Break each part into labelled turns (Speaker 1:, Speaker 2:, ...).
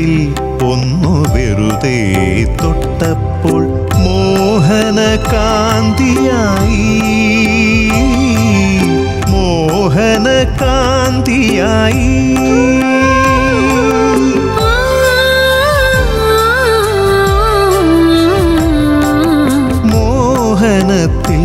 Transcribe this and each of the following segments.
Speaker 1: മോഹനത്തിൽ ഒന്നു വെറുതെ തൊട്ടപ്പോൾ മോഹന കാന്തിയായി മോഹന കാന്തിയായി മോഹനത്തിൽ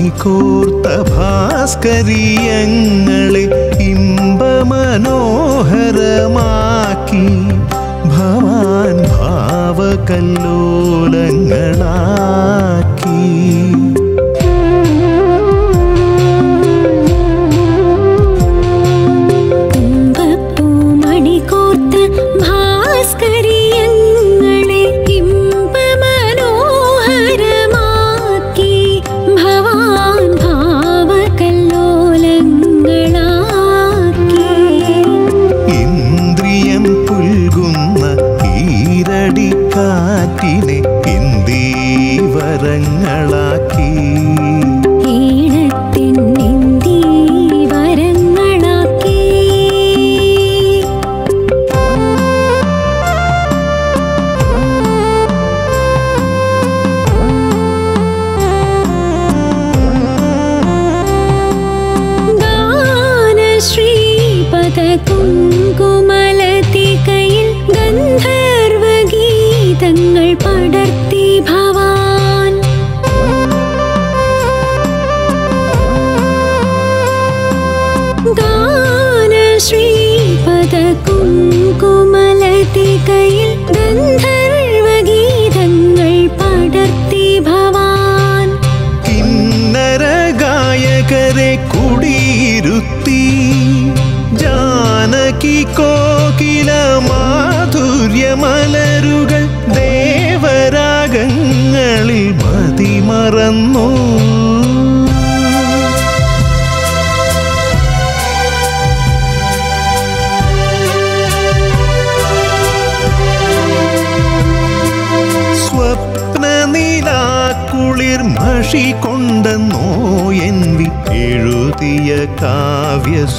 Speaker 1: തുമ്പപ്പൂമണിക്കോർത്ത ഭാസ്കരീയങ്ങളെ ഇമ്പമനോഹരമാക്കി. ഭവാൻ ഭാവകല്ലോലങ്ങളാക്കി ഗായകരെ കുടിയിരുത്തി. ജാനകി കോകില മാധുര്യമലരുകൾ ദേവരാഗങ്ങളിൽ മതിമറന്നു. മറന്നു നിലാക്കുളിർ മഷി കൊണ്ടെന്നു. എഴുതിയ കാവ്യസുഖേയങ്ങളെ.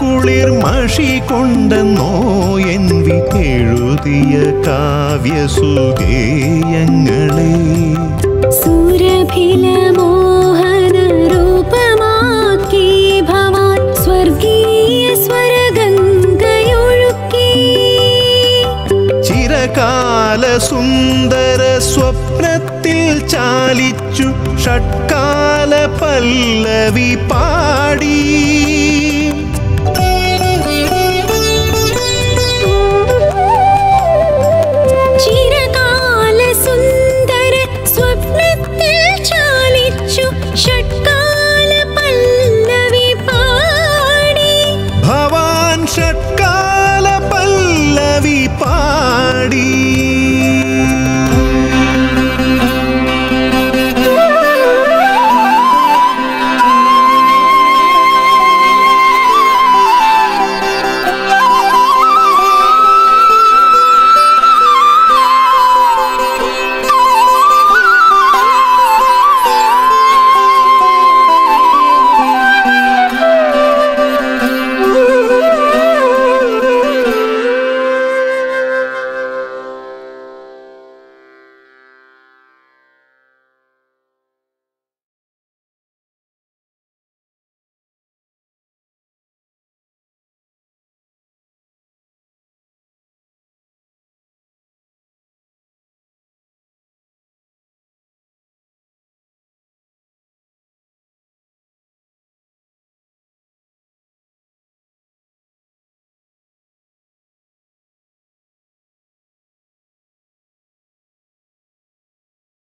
Speaker 1: കുളിർ മഷി കൊണ്ടെന്നോ എന്വി എഴുതിയ കാവ്യസുഖേയങ്ങളെ.
Speaker 2: സുരഭില
Speaker 1: ചിരകാല സുന്ദര സ്വപ്നത്തിൽ ചാലിച്ചു ഷട്കാല പല്ലവി പാടി